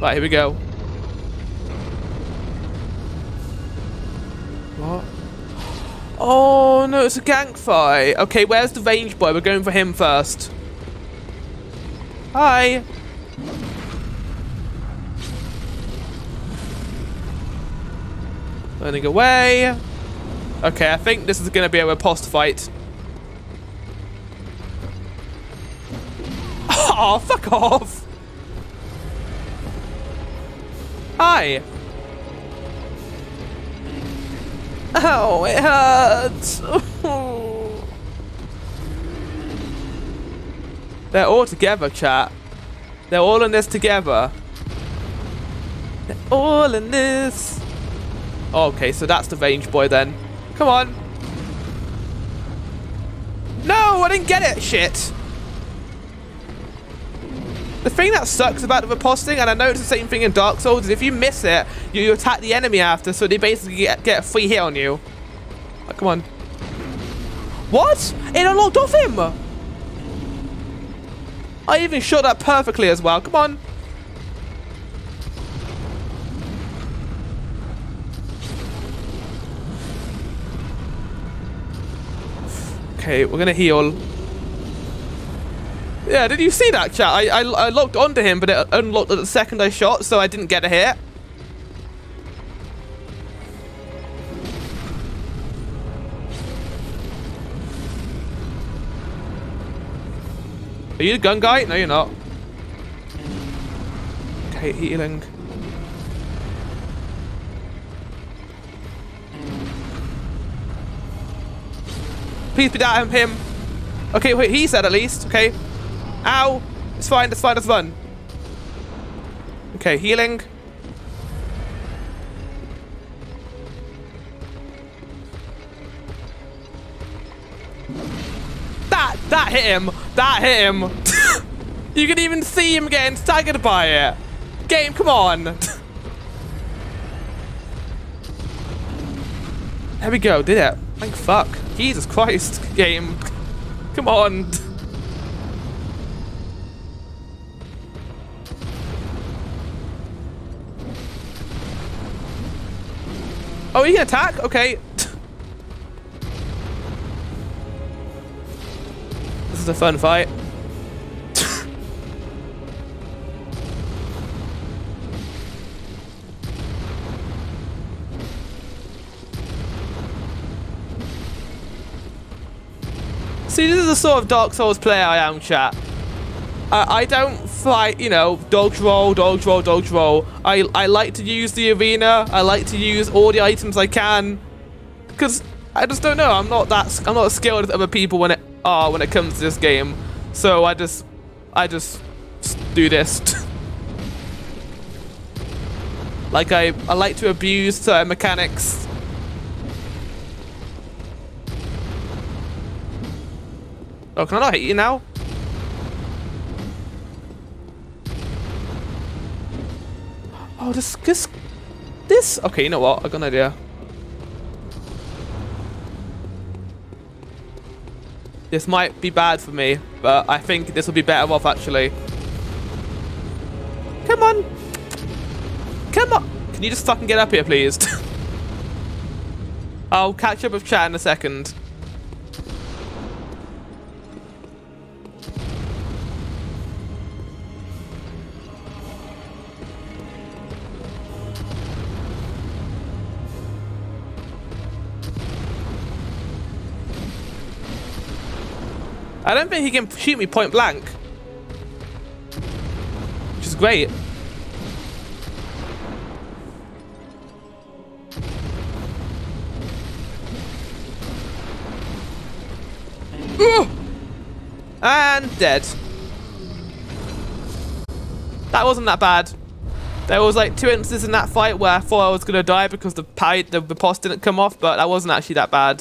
Right, here we go. What? Oh, no, it's a gang fight. Okay, where's the range boy? We're going for him first. Hi. Running away. Okay, I think this is going to be a riposte fight. Oh, fuck off. Hi. Oh, it hurts. They're all together, chat. They're all in this together. They're all in this. Okay, so that's the range boy then. Come on. No, I didn't get it. Shit. The thing that sucks about the riposting, and I know it's the same thing in Dark Souls, is if you miss it, you, you attack the enemy after, so they basically get, get a free hit on you. Oh, come on. What? It unlocked off him! I even shot that perfectly as well. Come on. Okay, we're gonna heal. Yeah, did you see that, chat? I, I, I locked onto him, but it unlocked at the second I shot, so I didn't get a hit. Are you the gun guy? No, you're not. Okay, healing. Please be down him. Okay, wait, he said at least. Okay. Ow. It's fine, it's fine, it's fun. Okay, healing. That, that hit him. That hit him. you can even see him getting staggered by it. Game, come on. there we go, did it. Thank fuck. Jesus Christ, game. Come on. Oh, he can attack? Okay. this is a fun fight. See, this is the sort of Dark Souls player I am, chat. I, I don't fight, you know, dodge roll, dodge roll, dodge roll. I, I like to use the arena. I like to use all the items I can. Because I just don't know. I'm not that I'm not as skilled as other people when it are when it comes to this game. So I just I just do this. like I, I like to abuse certain mechanics. Oh, can I not hit you now? Oh, this, this, this. Okay, you know what? I got an idea. This might be bad for me, but I think this will be better off actually. Come on. Come on. Can you just fucking get up here, please? I'll catch up with chat in a second. I don't think he can shoot me point blank. Which is great. And dead. That wasn't that bad. There was like two instances in that fight where I thought I was going to die because the, the, the boss didn't come off, but that wasn't actually that bad.